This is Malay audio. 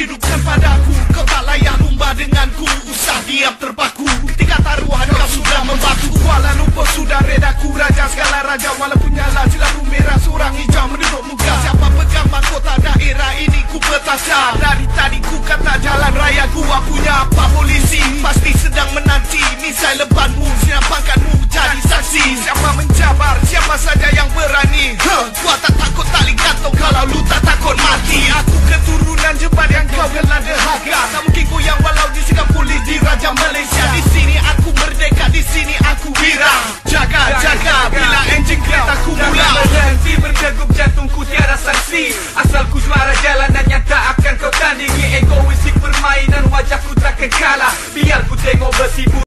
hidupkan padaku Kebal layak lumba denganku. Usah diam terpaku. Ketika taruhan kau sudah membatu Kuala Lumpur sudah redaku Raja segala raja walaupun nyala Jelalu merah seorang hijau menurut muka. Siapa pegang mahkota daerah ini ku petasa Dari tadi ku kata jalan raya gua punya apa polisi. Pasti sedang menanti misai siapa Senapangkanmu jadi saksi. Siapa mencabar siapa saja yang berani. Huh. Gua tak takut Bukan jebat yang kau kena derhaga Tak mungkin goyang walau di Singapura di Raja Malaysia. Di sini aku merdeka, di sini aku kira Jaga, jaga, bila enjin kereta ku mula berhenti berdegup jantungku tiada saksi. Asal ku juara jalanan yang tak akan kau tandingi Egoistik permainan wajahku takkan kalah. Biar ku tengok bersibu